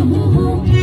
mundo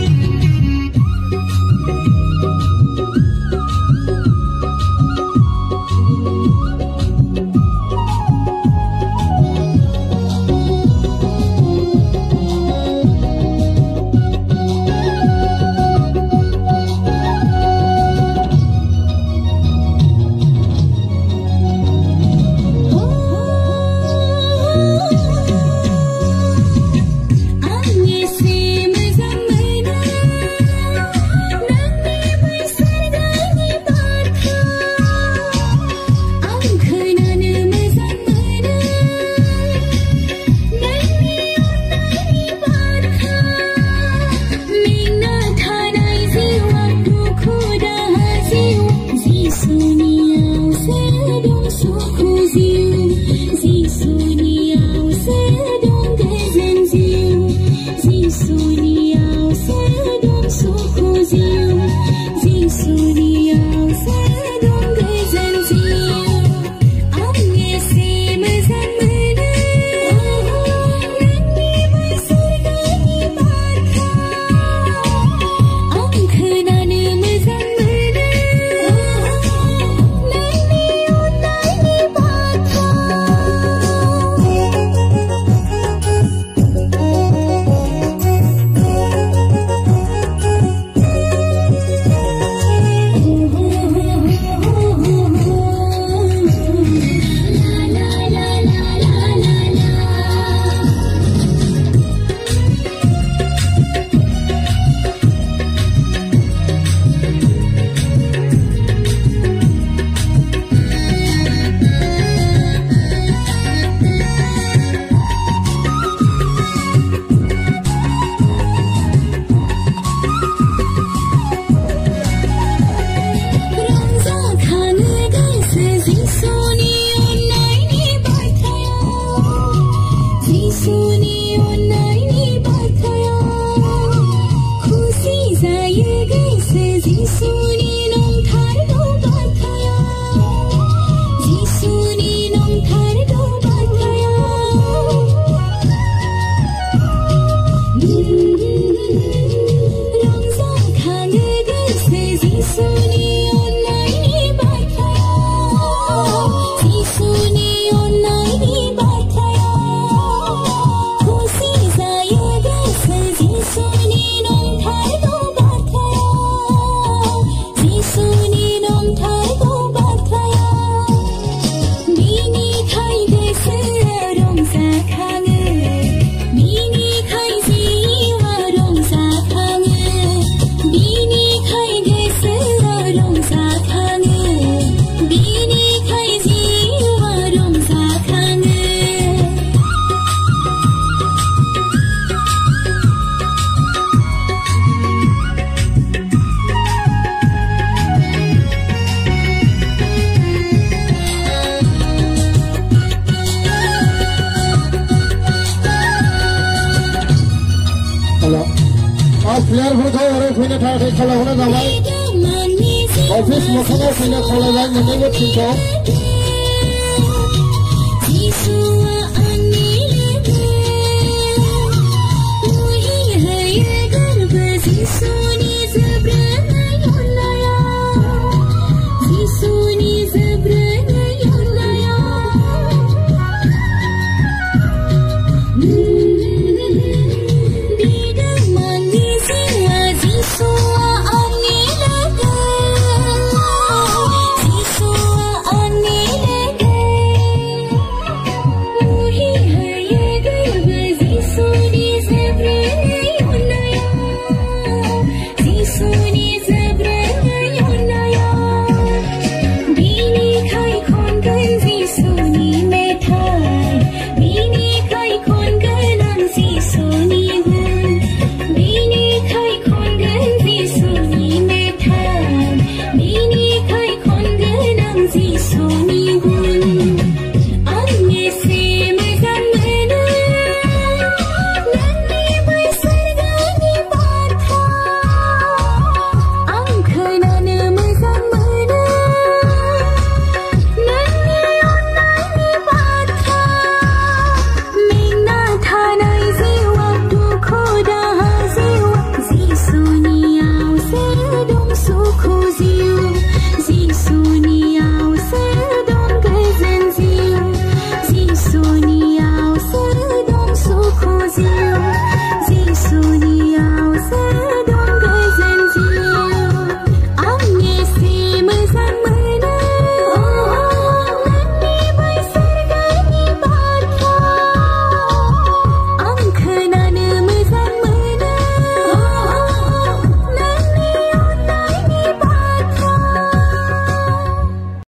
Aziz Suni আর প্লেয়ারগুলো ওরে ফিনে ঠাটে খেলা হলে যাবাই অফিস মখানা ফিনে খেলা যায় মনে করছি তো